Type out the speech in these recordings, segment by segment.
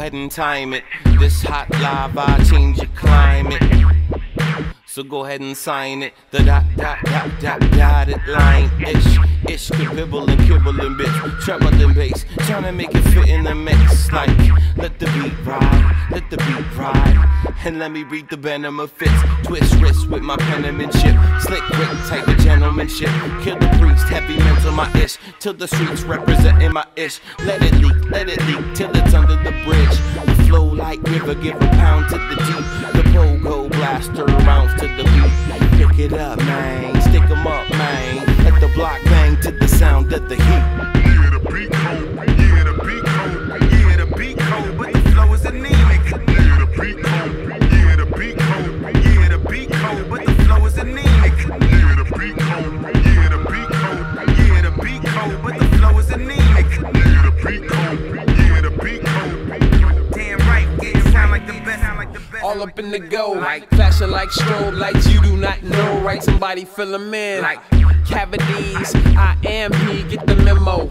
ahead and time it. This hot lava change your climate. So go ahead and sign it. The dot dot dot dot dotted line. Ish ish kibble and kibble and bitch. Treble and bass. Trying to make it fit in the mix. Like let the beat ride, let the beat ride. And let me read the venom of fits. Twist wrist with my penmanship. Slick grip, type of gentlemanship. Kill the priest, heavy mental my ish. Till the streets representing my ish. Let it leak, let it leak till it's under the bridge. The flow like river, give a pound to the deep. The pogo blaster rounds to the beat. Pick it up, man. Stick 'em up, man. Let the block bang to the sound of the heat. Yeah, the beat cold. All up in the go, like flashing like strobe lights. You do not know, right? Somebody fill 'em in. Like cavities, I am he. Get the memo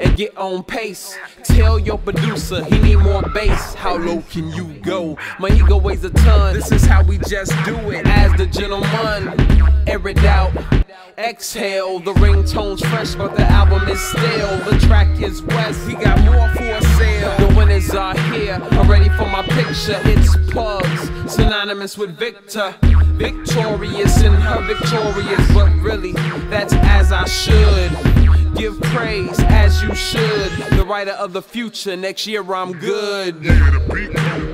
and get on pace. Tell your producer he need more bass. How low can you go? My ego weighs a ton. This is how we just do it. As the gentleman, it out. Exhale, the ringtone's fresh, but the album is stale. The track is Wes, he got more for sale. The winners are here, I'm ready for my picture. It's Pugs, synonymous with Victor. Victorious in her victorious, but really, that's as I should. Give praise as you should. The writer of the future, next year I'm good. Yeah,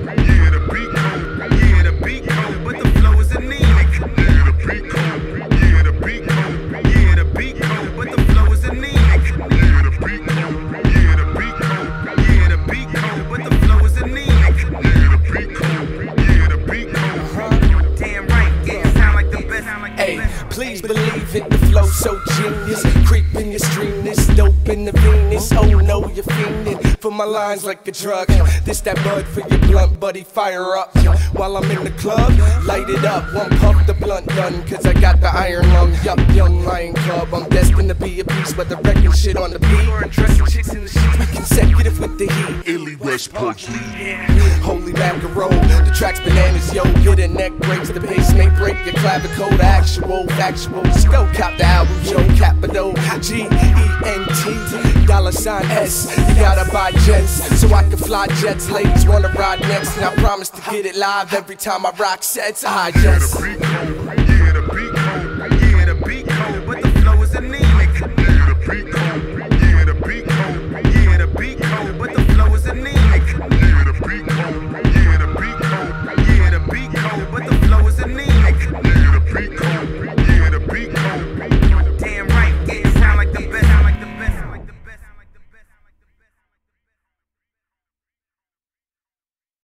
the flow so genius. Creep in your stream, this dope in the Venus. Oh no, you're fiending for my lines like a drug. This that bud for your blunt, buddy, fire up. While I'm in the club, light it up. One puff, the blunt done, cause I got the iron lung. Yup, young lion club. I'm destined to be a beast, but the wrecking shit on the beat. Or dressing chicks in the sheets. Consecutive with the heat. Illy West Park Holy macaron, the track's bananas, yo. Get a neck breaks, the bass may break your clavicle. The actual, factual. Just go cop the album, Joe Capital. G E N T, dollar sign S. You gotta buy jets so I can fly jets. Ladies wanna ride next, and I promise to get it live every time I rock sets. I just.